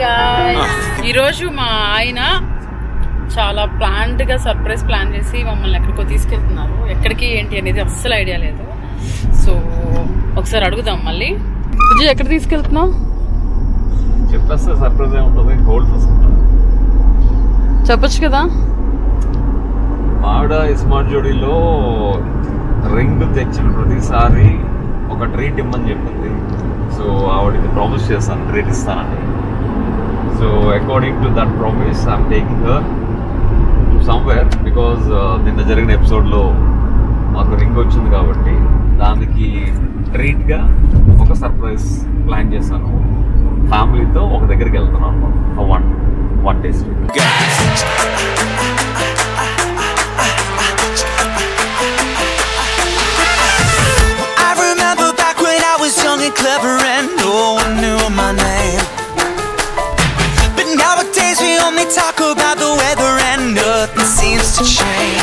Guys ఈరోజు మా ఆయన చాలా ప్లాన్డ్గా సర్ప్రైజ్ ప్లాన్ చేసి మమ్మల్ని ఎక్కడికో తీసుకెళ్తున్నారు. ఎక్కడికి ఏంటి అనేది అస్సలు ఐడియా లేదు. సో ఒకసారి అడుగుదాం మళ్ళీ. విజయ్ ఎక్కడ తీసుకెళ్తున్నావు? చెప్పేస్తే సర్ప్రైజ్ ఏముంటుంది గోల్డ్ ఫస్ట్ చెప్పొచ్చు కదా. ఆవిడ స్మార్ట్ జోడీలో రింగ్ తెచ్చిన ప్రతిసారి. ఒక ట్రీట్ ఇమ్మని చెప్పింది. సో ఆవిడకి ప్రామిస్ చేస్తాను ట్రీట్ ఇస్తానని so according to that promise I'm taking her to somewhere because నిన్న జరిగిన ఎపిసోడ్లో మాకు రింగ్ వచ్చింది కాబట్టి దానికి ట్రీట్గా ఒక సర్ప్రైజ్ ప్లాన్ చేశాను. ఫ్యామిలీతో ఒక దగ్గరికి వెళ్తున్నాను. One one days was young and clever and no one knew my name. But nowadays we only talk about the weather and nothing seems to change.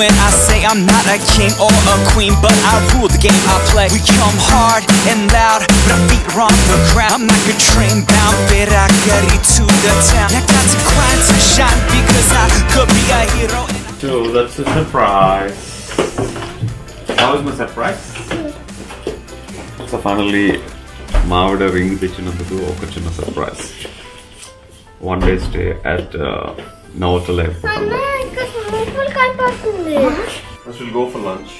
when I say I'm not a king or a queen, but I rule the game I play. We come hard and loud, but our feet are on the ground. I'm like a train bound, but I get it to the town. I got to grind to shine because I could be a hero. So that's a surprise. How was my surprise? So finally మావిడ ring తెచ్చినందుకు ఒక చిన్న surprise one day stay at Novotel airport అన్న ఇంకా swimming pool కనపడుతుంది first will go for lunch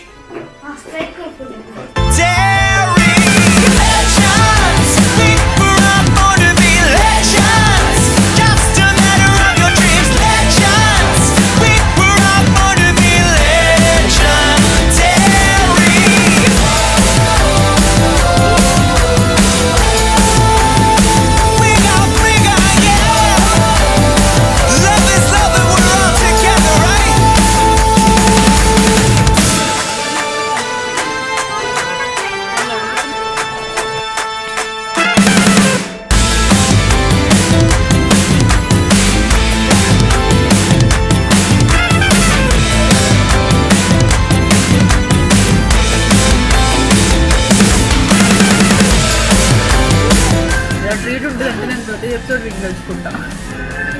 ring తెలుసుకుంటా.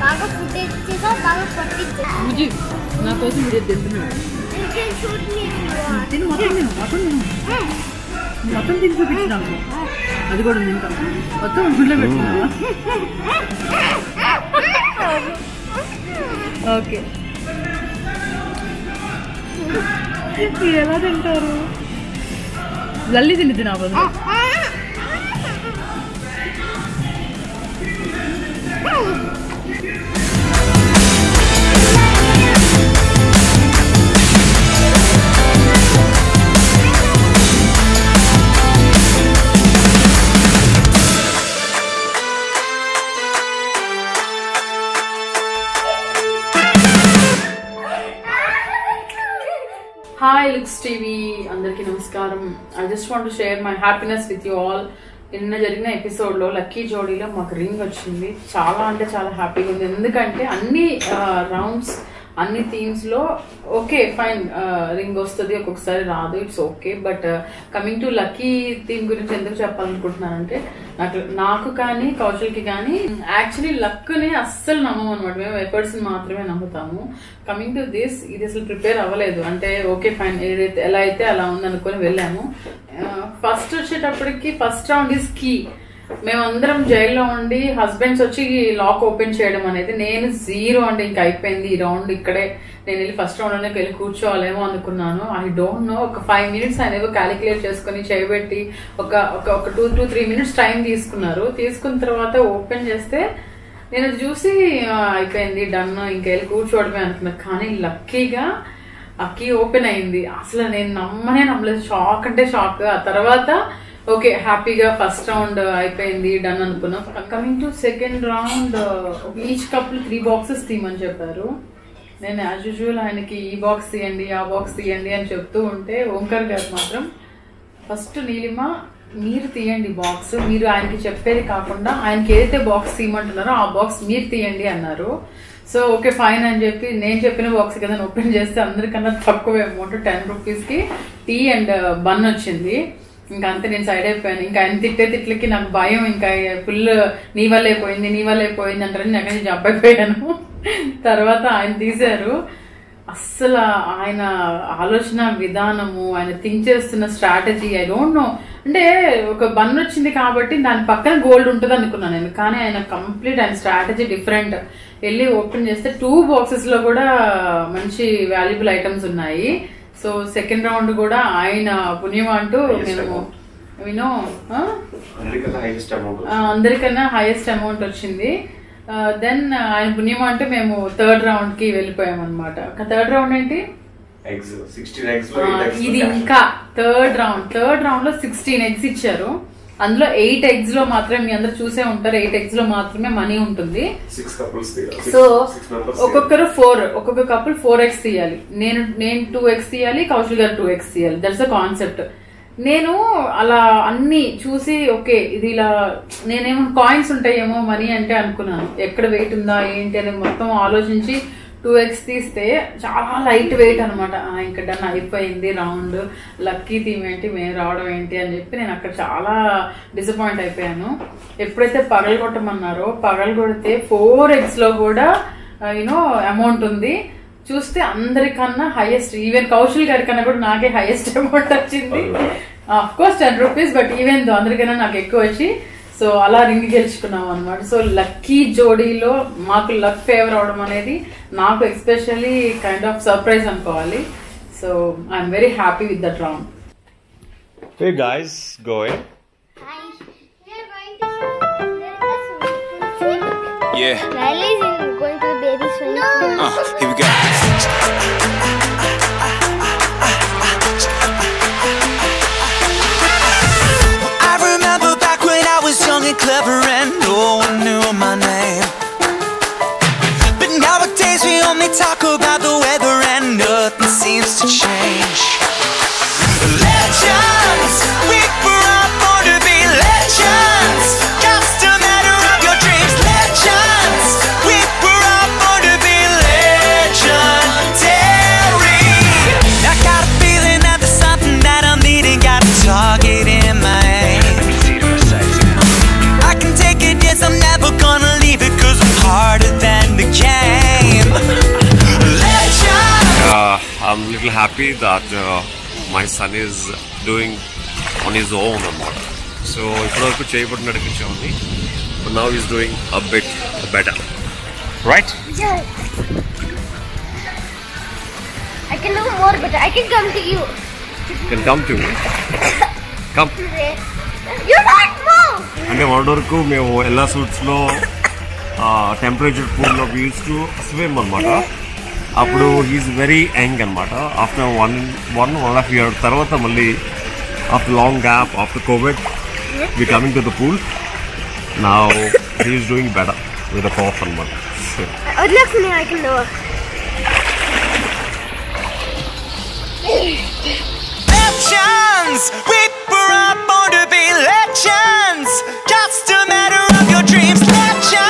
బాగా food ఇచ్చేసా బాగా పట్టించా. విజయ్ నా కోసం విజయ్ తింటున్నాడు తిను మొత్తం తిను మొత్తం తిను. మొత్తం తిని అది కూడా తింటా మొత్తం గుడ్లో పెట్టుకున్నావా? ఓకే. మీరు ఎలా తింటారు? లల్లి తిని తినా హాయ్ లుక్స్ టీవీ అందరికీ నమస్కారం I just want share my happiness with you all నిన్న జరిగిన ఎపిసోడ్లో లక్కీ జోడీలో మాకు రింగ్ వచ్చింది. చాలా అంటే చాలా హ్యాపీగా ఉంది. ఎందుకంటే అన్ని రౌండ్స్ అన్ని థీమ్స్లో ఓకే ఫైన్ రింగ్ వస్తుంది ఒక్కొక్కసారి రాదు it's okay but coming to lucky theme గురించి ఎందుకు చెప్పాలనుకుంటున్నానంటే నాకు నాకు కానీ కౌశల్కి కానీ యాక్చువల్లీ లక్ని అస్సలు నమ్మం అనమాట మేము ఎఫర్ట్స్ మాత్రమే నమ్ముతాము. కమింగ్ టు దిస్ ఇది అసలు ప్రిపేర్ అవ్వలేదు. అంటే ఓకే ఫైన్ ఏదైతే ఎలా అయితే అలా ఉంది అనుకొని వెళ్ళాము uh, ఫస్ట్ వచ్చేటప్పటికి ఫస్ట్ రౌండ్ ఇస్ కీ మేమందరం జైల్లో ఉండి హస్బెండ్స్ వచ్చి లాక్ ఓపెన్ చేయడం అనేది నేను జీరో అంటే ఇంకా అయిపోయింది ఈ రౌండ్ ఇక్కడే. నేను వెళ్ళి ఫస్ట్ రౌండ్ వెళ్ళి కూర్చోవాలేమో అనుకున్నాను. ఐ డోంట్ నో ఒక ఫైవ్ మినిట్స్ ఆయన క్యాలిక్యులేట్ చేసుకుని చేయబెట్టి ఒక ఒక ఒక two two three minutes time తీసుకున్నారు. తీసుకున్న తర్వాత ఓపెన్ చేస్తే నేను చూసి అయిపోయింది డన్ ఇంకా వెళ్ళి కూర్చోవడమే అనుకున్నా. కానీ లక్కీగా ఆ కీ ఓపెన్ అయింది. అసలు నేను నమ్మనే నమ్మలేదు. షాక్ అంటే షాక్ ఆ తర్వాత ఓకే హ్యాపీగా ఫస్ట్ రౌండ్ అయిపోయింది డన్ అనుకున్నాం. Coming to second round each కప్లు three boxes తీయమని చెప్పారు. నేను యాజ్ యూజువల్ ఆయనకి ఈ బాక్స్ తీయండి ఆ బాక్స్ తీయండి అని చెప్తూ ఉంటే ఓంకర్ గారు మాత్రం ఫస్ట్ నీలిమ మీరు తీయండి బాక్స్ మీరు ఆయనకి చెప్పేది కాకుండా ఆయనకి ఏదైతే బాక్స్ తీయమంటున్నారో ఆ బాక్స్ మీరు తీయండి అన్నారు. సో ఓకే ఫైన్ అని చెప్పి నేను చెప్పిన బాక్స్ కదా ఓపెన్ చేస్తే అందరికన్నా తక్కువ అమౌంట్ టెన్ రూపీస్కి టీ అండ్ బన్ వచ్చింది. ఇంకా అంతే నేను సైడ్ అయిపోయాను. ఇంకా ఆయన తిట్టే తిట్లకి నాకు భయం ఇంకా ఫుల్ నీ వల్లే పోయింది నీ వల్లే పోయింది అంటారని నాకు జంప్ అయిపోయాను తర్వాత ఆయన తీశారు. అస్సలు ఆయన ఆలోచన విధానము ఆయన థింక్ చేస్తున్న స్ట్రాటజీ ఐ డోంట్ నో అంటే ఒక బన్ వచ్చింది కాబట్టి దాని పక్కన గోల్డ్ ఉంటుంది అనుకున్నాను నేను. కానీ ఆయన కంప్లీట్ ఆయన స్ట్రాటజీ డిఫరెంట్ వెళ్ళి ఓపెన్ చేస్తే టూ బాక్సెస్లో కూడా మంచి వాల్యుబుల్ ఐటమ్స్ ఉన్నాయి. సో సెకండ్ రౌండ్ కూడా ఆయన పుణ్యం అంటూ మేము వినో అందరికన్నా హైయెస్ట్ అమౌంట్ వచ్చింది. దెన్ ఆయన పుణ్యం అంటే మేము థర్డ్ రౌండ్కి వెళ్ళిపోయాం అనమాట థర్డ్ రౌండ్ ఏంటి? ఇది ఇంకా థర్డ్ రౌండ్ థర్డ్ రౌండ్లో సిక్స్టీన్ ఎగ్స్ ఇచ్చారు. అందులో ఎయిట్ ఎగ్స్లో మాత్రమే మీ అందరు చూసే ఉంటారు ఎయిట్ ఎగ్స్లో మాత్రమే మనీ ఉంటుంది. సో ఒక్కొక్కరు ఫోర్ ఒక్కొక్క కపుల్ ఫోర్ ఎక్స్ తీయాలి. నేను నేను టూ ఎక్స్ తీయాలి కౌశల్ గారు టూ ఎక్స్ తీయాలి. దట్స్ అ కాన్సెప్ట్ నేను అలా అన్ని చూసి ఓకే ఇది ఇలా నేనేమో కాయిన్స్ ఉంటాయేమో మనీ అంటే అనుకున్నాను. ఎక్కడ వెయిట్ ఉందా ఏంటి అని మొత్తం ఆలోచించి టూ ఎక్స్ తీస్తే చాలా లైట్ వెయిట్ అనమాట ఇంకా డన్ అయిపోయింది రౌండ్. లక్కీ థీమ్ ఏంటి మేము రావడం ఏంటి అని చెప్పి నేను అక్కడ చాలా డిసప్పాయింట్ అయిపోయాను. ఎప్పుడైతే పగలు కొట్టమన్నారో పగలు కొడితే ఫోర్ ఎగ్స్లో కూడా యూనో అమౌంట్ ఉంది. చూస్తే అందరికన్నా హైయెస్ట్ ఈవెన్ కౌశల్ గారి కన్నా కూడా నాకే హైయెస్ట్ అమౌంట్ వచ్చింది. Of course ten rupees but even though అందరికన్నా నాకు ఎక్కువ వచ్చి సో అలా రింగ్ గెలుచుకున్నాం అనమాట సో లక్కీ జోడీలో మాకు లక్ ఫేవర్ అవడం అనేది నాకు ఎస్పెషల్లీ కైండ్ ఆఫ్ సర్ప్రైజ్ అనుకోవాలి so I'm very happy with that round Hey guys, go ahead. Hi. We are going to there is a swimming pool. Yeah. Riley is in, going to baby swimming pool. Uh, here we go. never end. happy that uh, my son is doing on his own అన్నమాట so ఇప్పటివరకు చేయబడి నడిపించామని but now he's doing a bit better right Yes. I can do more, but I can come to you. can come to me come You don't move. అంటే మొన్నటి వరకు మేము എല്ലാ సూట్స్లో temperature పూల్లో use to swim అనమాట అప్పుడు he's very young అనమాట after one one one half year తర్వాత మళ్ళీ after long gap after Covid we coming to the pool నా he's doing better with cough అనమాట It looks me I can do it. Legends! We were all born to be legends! Just a matter of your dreams, legends!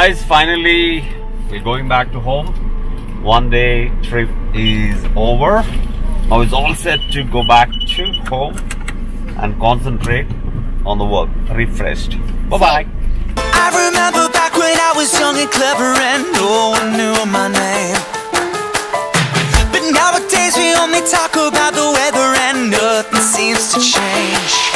guys, finally we're going back to home. One day trip is over. Now it's all set to go back to home and concentrate on the work. Refreshed. Bye bye. I remember back when I was young and clever and no one knew my name. But nowadays we only talk about the weather and nothing seems to change.